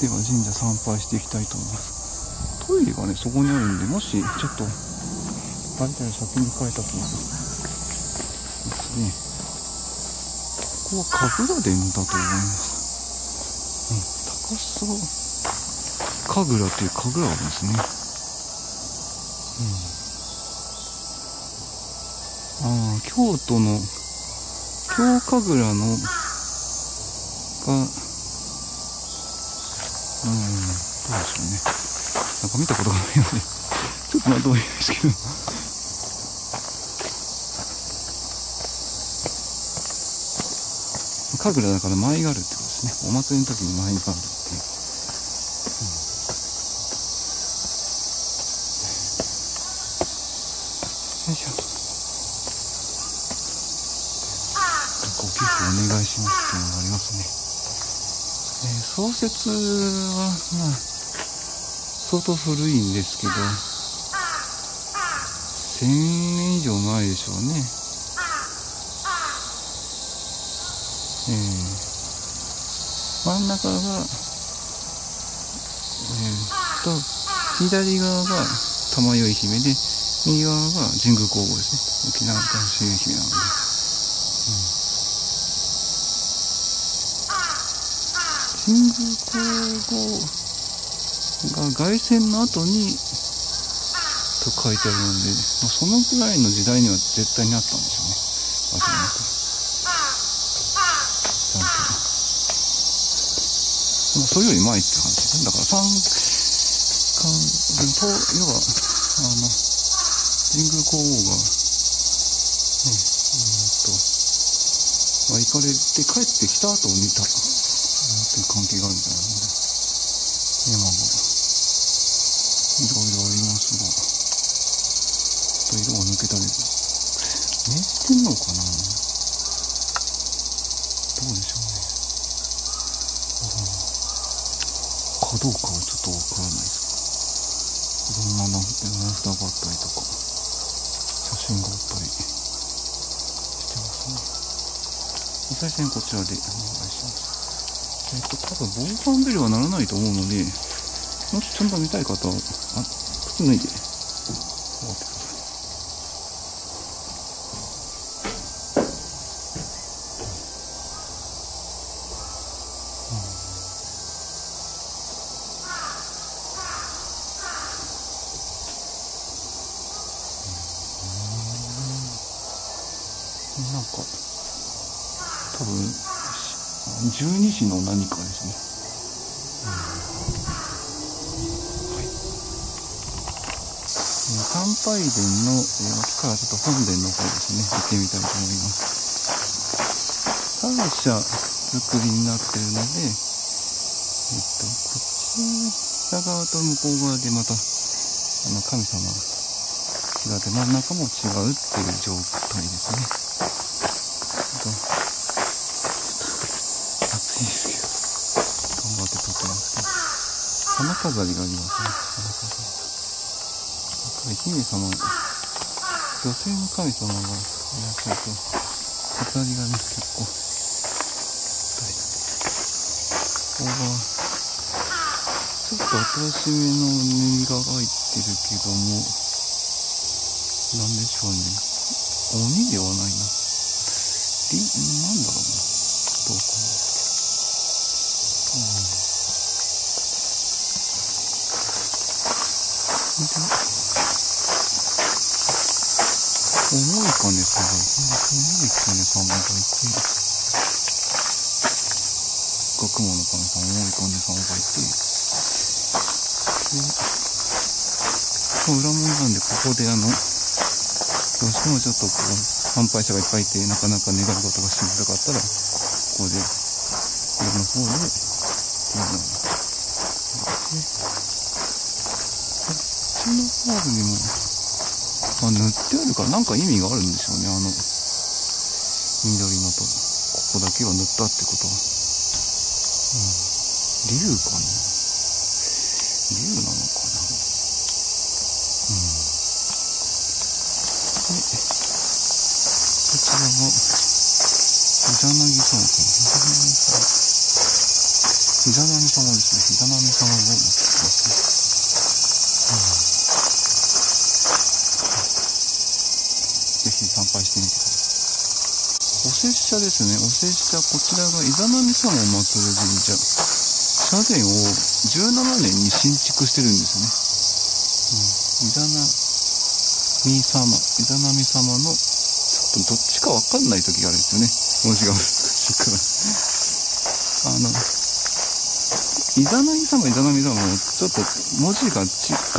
では神社参拝していきたいと思います。トイレがねそこにあるんでもしちょっと空いたら先に変えたと思いますですね。ここは神楽殿だと思います、うん、高須神楽という神楽ですね。うん。ああ京都の京神楽のがうん、どうでしょうね。なんか見たことがないので、ちょっとなんとも言えないですけど。神楽だから舞があるってことですね。お祭りの時に舞があるっていう。よいしょ。ご寄付お願いしますっていうのがありますね。えー、創設は、まあ、相当古いんですけど、1000年以上前でしょうね。えー、真ん中が、えー、と、左側が玉酔姫で、右側が神宮皇后ですね。沖縄大神姫なので。神宮皇后が凱旋の後にと書いてあるので、まあ、そのぐらいの時代には絶対にあったんでしょうね。わけなく。ちゃんと。まあ、それより前って話です。だから三冠と、要は、あの、神宮皇后が、ね、えー、っと、まあ、行かれて帰ってきた後を見た。っていう関係があるみたいなで、山がいろいろありますが、ちょっと色が抜けたり、寝てんのかなどうでしょう。ね。かどうかはちょっとわからないですけど、いろんな名札があったりとか、写真があったりしてますね。お賽銭こちらでお願いします。えっと、多分防犯ベルはならないと思う。ので、もしちゃんと見たい方は、あ、靴脱いで、終わってなんか、多分、十二支の何かですね。はい。参拝殿の、えー、脇からちょっと本殿の方ですね、行ってみたいと思います。三社作りになってるので、えっと、こちら側と向こう側でまた、あの、神様がで真ん中も違うっていう状態ですね。と暑いですけど、頑張って撮ってますけど、花飾りがありますね、花飾り。やっぱり姫様、女性の神様がいらっしゃると、飾りがね、結構、大事ここは、ちょっと新しめの塗りが入ってるけども、なんでしょうね。鬼ではないな。り、なんだろうな。どうかな。うん。で、重い金さんが、重い金さんがいて、学問の金さん、重い金さんがいて、で、裏門なんで、ここであの、どうしてもちょっとこう、参拝者がいっぱいいて、なかなか願い事がしづらかったら、ここで、上の方で、っていうのが、こっちの方にも、あ、塗ってあるから、なんか意味があるんでしょうね、あの、緑のと、ここだけは塗ったってことは。うん、竜かな。竜なのかなうん。で、こちらが、おじゃなぎさんかな。おじゃなぎさん。イザナミ様ですね。イザナミ様を持ってきますね。ぜひ参拝してみてください。お拙者ですね。お拙者、こちらがイザナミ様を祀る神社。社殿を17年に新築してるんですね。うん、イザナミ様、イザナミ様の、とどっちかわかんない時があるんですよね。文字が難しいから。あの、イザナミ様、イザナミ様も、ちょっと文字が違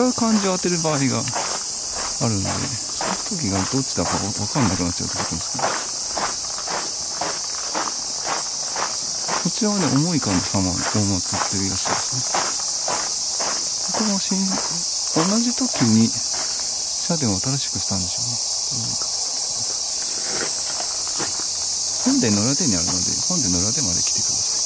う漢字を当てる場合があるんで、その時がどっちだかわかんなくなっちゃう時あるんですけど。こちらはね、重い神様を祀ってるらしゃるんですね。ここも新、同じ時に、社殿を新しくしたんでしょうね。重い神本殿野良殿にあるので、本殿野良殿まで来てください。